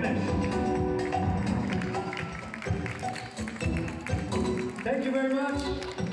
finish. Thank you very much.